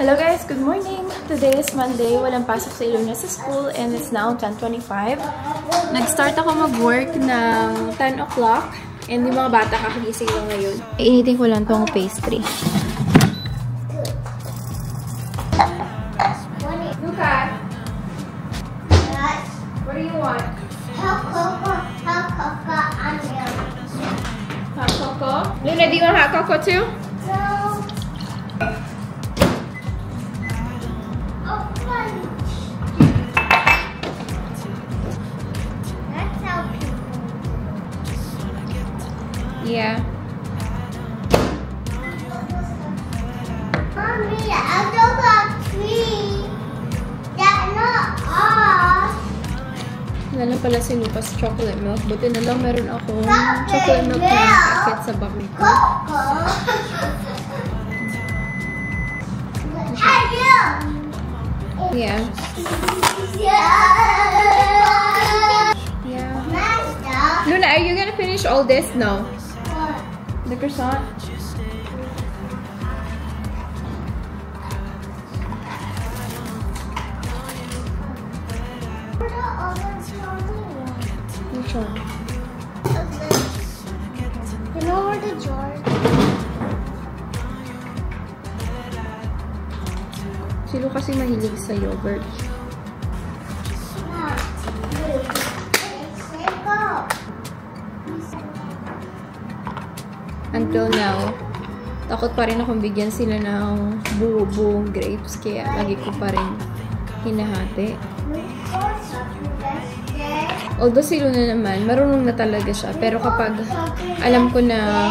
Hello guys, good morning! Today is Monday, walang pasok sa Iluna sa school and it's now 10.25. Nag-start ako mag-work ng 10 o'clock and yung mga bata kakagising lang ngayon. Iinitin ko lang tong pastry. Luca! What do you want? Hot cocoa? Luna, do you want hot cocoa too? Chocolate milk. Buti na lang meron akong Chocolate milk na packet sa bahay ko. Yeah. Yeah. Luna, are you gonna finish all this? No. The croissant? Si Lu kasi mahilig sa yogurt. Until now, takot pa rin akong bigyan sila ng buo-buong grapes. Kaya lagi ko pa rin hinahati. Although si Luna naman, marunong na talaga siya. Pero kapag alam ko na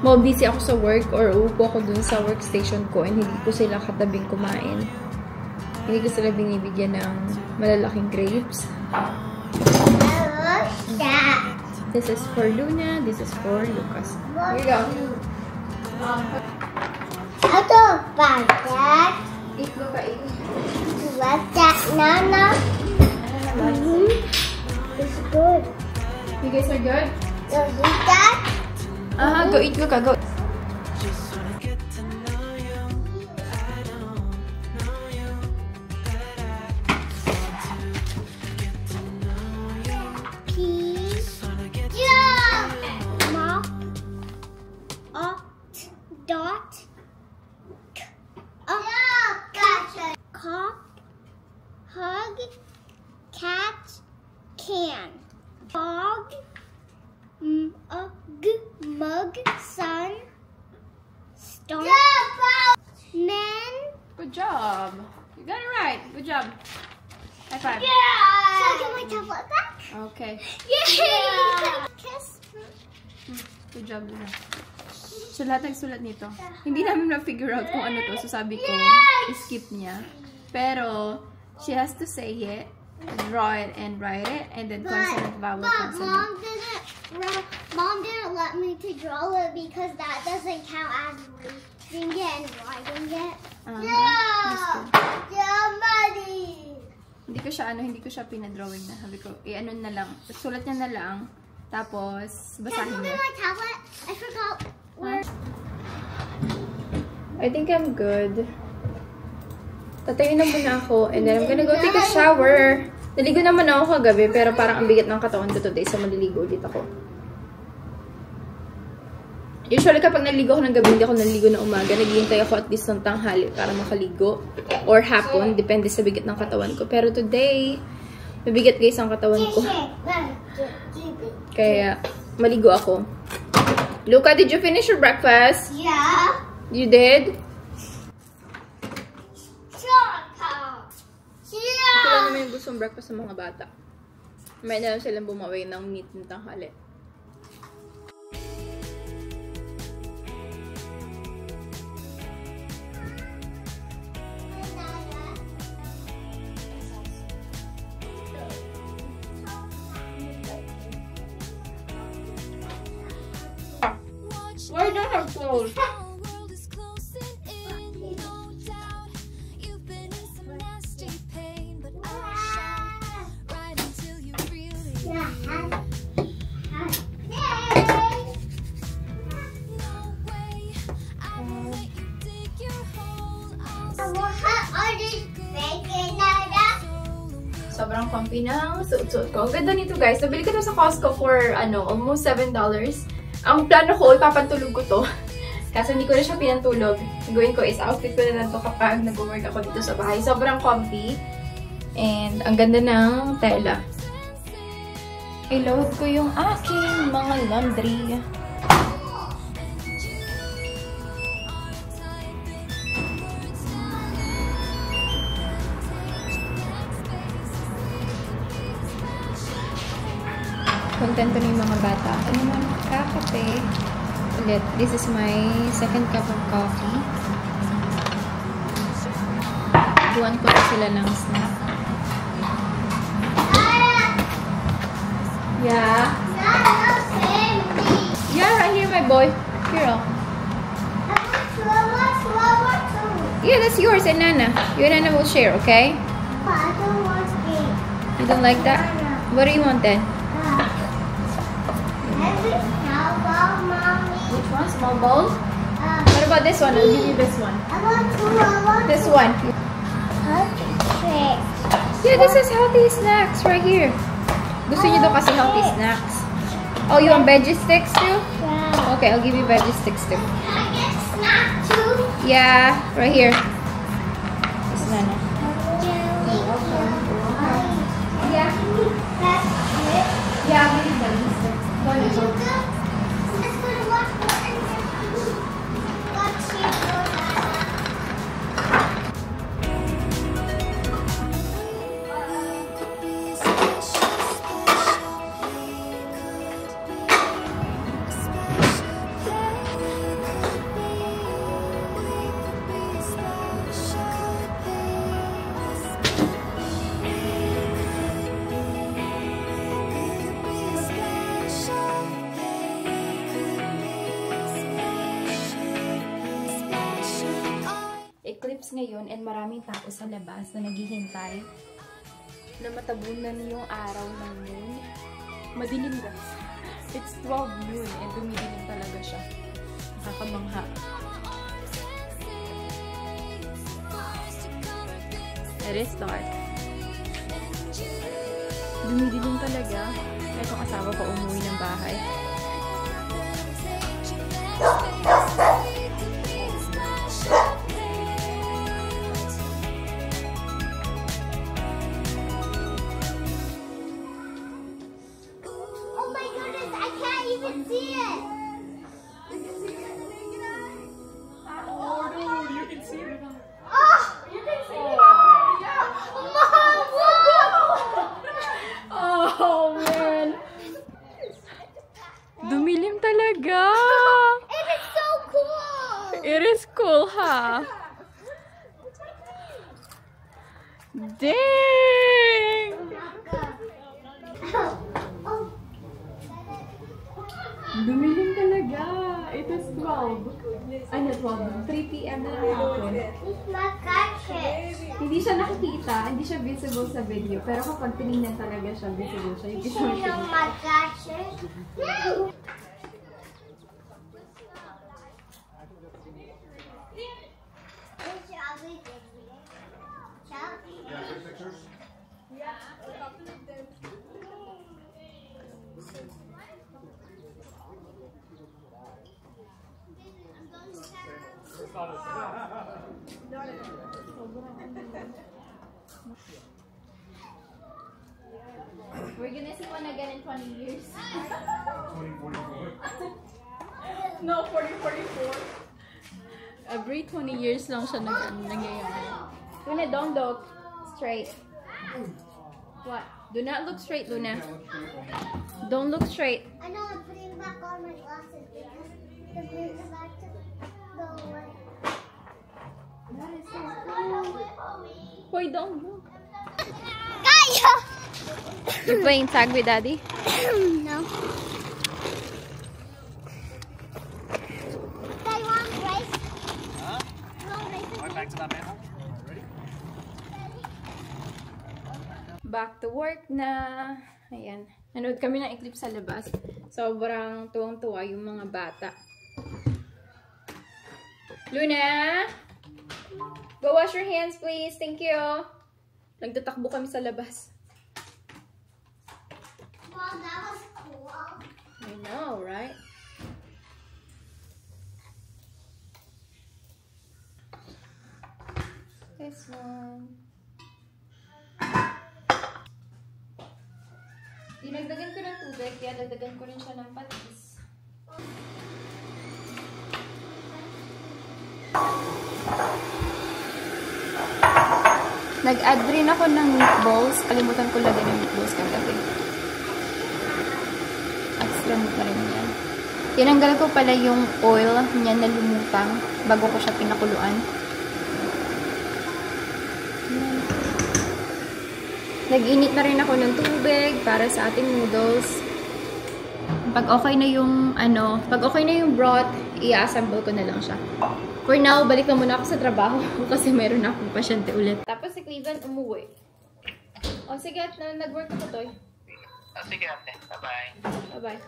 mo busy ako sa work or uupo ako dun sa workstation ko and hindi ko sila katabing kumain, hindi ko sila binibigyan ng malalaking grapes. This is for Luna, this is for Lucas. Here you go. I don't buy that. Eat, Luca, eat. What's that, Nana? Mm-hmm. It's good. You guys are good? Eat that? Uh-huh, go eat, Luca, go. Peas. Mug. Sun. Star. Men. Good job. You got it right. Good job. High five. Yeah. So I get my tablet back? Okay. Yeah. Kiss. Good job, Luna. So, lahat ng sulat nito, hindi namin na-figure out kung ano to. So, sabi ko, skip niya. Pero, she has to say it, draw it, and write it, and then consonant, vowel, but consonant. mom didn't. didn't let me to draw it because that doesn't count as reading it and writing it. Uh-huh. Yeah. Yeah, buddy. Hindi ko siya, ano, hindi ko siya pinadrawing na. Sabi ko, i-ano na lang. Sulat niya na lang. Tapos, Can basahin niya. at my tablet? I forgot where. I think I'm good. Tatayo na muna ako and then I'm gonna go take a shower. Naligo naman ako kagabi pero parang ang bigat ng katawan ko today so maliligo ulit ako. Usually kapag naligo ako ng gabi, hindi ako naligo na umaga. Naghihintay ako at least ng tanghali para makaligo. Or hapon, depende sa bigat ng katawan ko. Pero today, mabigat guys ang katawan ko. Kaya, maligo ako. Luca, did you finish your breakfast? Yeah. You did? Yeah. lang naman yung gustong breakfast sa mga bata. May na lang silang bumawi ng meat ng tanghali. Of? Sobrang comfy ng suot-suot ko. Ang ganda nito guys. Nabili ko to sa Costco for ano, almost $7. Ang plano ko, ipapantulog ko to. Kaso hindi ko na siya pinantulog. Gawin ko is outfit ko na lang to kapag nag-work ako dito sa bahay. Sobrang comfy. And ang ganda ng tela. I-load ko yung aking mga laundry. Kontento na yung mga bata. Ako naman, kakape. Ulit, this is my second cup of coffee. Buwan ko na sila ng snack. Yeah. Not the same thing. Yeah, right here, my boy. Here, oh. Yeah, that's yours and Nana. You and Nana will share, okay? But I don't want it. You don't like that? What do you want then? Small bowl? Uh, What about this one? I'll give you this one. I want to. I want This one. Okay. Yeah, this is healthy snacks right here. Gusto niyo daw kasi healthy snacks. Oh, you want veggie sticks too? Yeah. Okay, I'll give you veggie sticks too. Can I get snack too? Yeah, right here. This Nana. Yeah. Yeah, ngayon and maraming tao sa labas na naghihintay na matabunan yung araw ng moon. Madilim guys. It's 12 noon and dumidilim talaga siya. Nakakamangha. It is dark. Dumidilim talaga. Itong asawa ko umuwi ng bahay. Dang! Dumilim talaga. It is 12. Ano, 12? 3 p.m. na lang it's. Hindi siya nakikita, hindi siya visible sa video. Pero kapag tinignan talaga siya, visible siya. Yung isang We're gonna see one again in 20 years. 2044. no, 4044. Every 20 years long, siya nag nangyayari. Kung dong dog straight. What? Do not look straight, Luna. Don't look straight. I know I'm putting back on my glasses because the green is about to go away. That is so cool. Hoy, don't look. You're playing tag with daddy? no. Back to work na. Ayan. Nanood kami ng eclipse sa labas. Sobrang tuwang-tuwa yung mga bata. Luna? Go wash your hands, please. Thank you. Nagtatakbo kami sa labas. Wow, that was cool. I know, right? This one. Dinagdagan ko ng tubig, kaya dagdagan ko rin siya ng patis. Nag-add rin ako ng meatballs. Kalimutan ko lagyan ng meatballs kagabi. Extra meat na rin yan. Tinanggal ko pala yung oil niya na lumutang bago ko siya pinakuluan. Nag-init na rin ako ng tubig para sa ating noodles. Pag okay na yung, ano, pag okay na yung broth, i-assemble ko na lang siya. For now, balik na muna ako sa trabaho kasi meron na akong pasyente ulit. Tapos si Cleveland umuwi. O sige, na nag-work ako to. Ah, sige ate. Bye-bye. Bye-bye.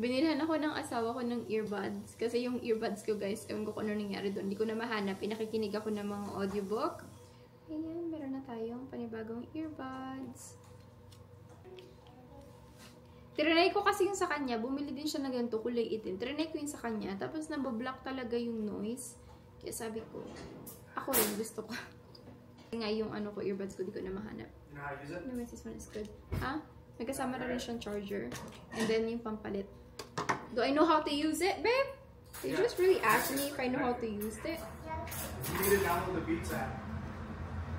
Binilhan ako ng asawa ko ng earbuds. Kasi yung earbuds ko, guys, ewan ko kung ano nangyari doon. Hindi ko na mahanap. Pinakikinig ako ng mga audiobook. Ayan, meron na tayong panibagong earbuds. Trinay ko kasi yung sa kanya. Bumili din siya na ganito, kulay itim. Trinay ko yung sa kanya. Tapos nabablock talaga yung noise. Kaya sabi ko, ako rin gusto ko. Nga yung ano ko, earbuds ko, di ko na mahanap. No, this one is good. Ha? May kasama na rin siyang charger. And then yung pampalit. Do I know how to use it, babe? You Yeah. just really asked me if I know how to use it. You need to download the Beats app.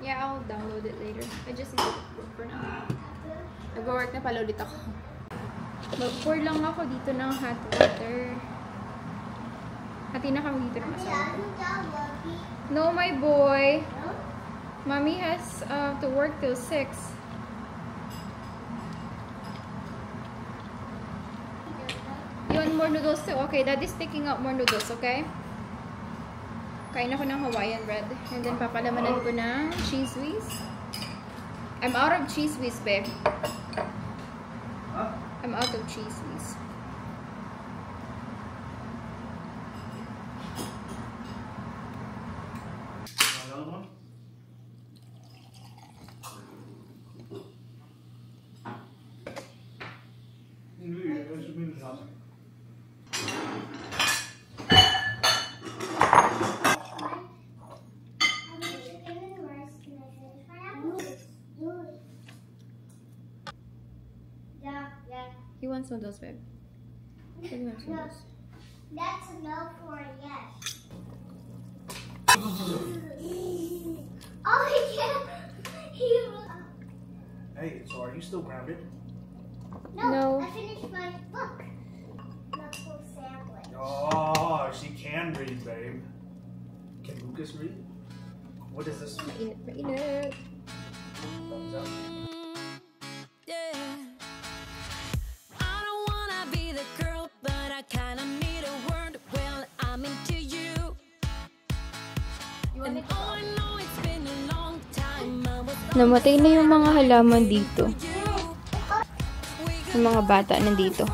Yeah, I'll download it later. I just need to work for now. Nag-work na pala ulit ako. Mag-pour lang ako dito ng hot water. Hati na kami dito ng asawa. No, my boy. Mommy has uh, to work till 6. You want more noodles too? Okay, daddy's taking out more noodles, okay? Kain ako ng Hawaiian bread. And then papalamanan ko ng cheese whiz. I'm out of cheese whiz, babe. I'm out of cheese whiz. Mm, that should be awesome. Yeah, yeah. He wants babe. No, that's a no for a yes. oh, he can't. Hey, so are you still grounded? No, No. I finished my book. Knuckle sandwich. Oh, she can read, babe. Can Lucas read? What is this? Mainit, mainit. Thumbs Namatay na yung mga halaman dito. Yung mga bata nandito.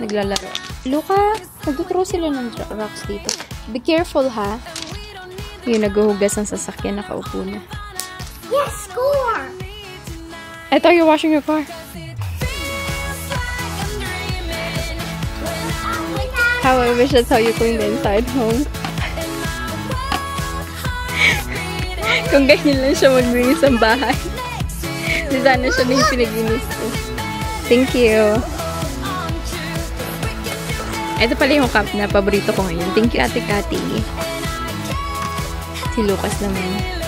Naglalaro. Luka, nagtuthrow sila ng rocks dito. Be careful, ha? Yung naghuhugas ng sasakyan, nakaupo na. Yes, score. I thought you're washing your car. How I wish that's how you clean the inside home. Kung ganyan lang siya maglinis ng bahay. Di sana siya na yung pinaglinis ko. Thank you. Ito pala yung cup na paborito ko ngayon. Thank you, Ate Cathy. Si Lucas naman.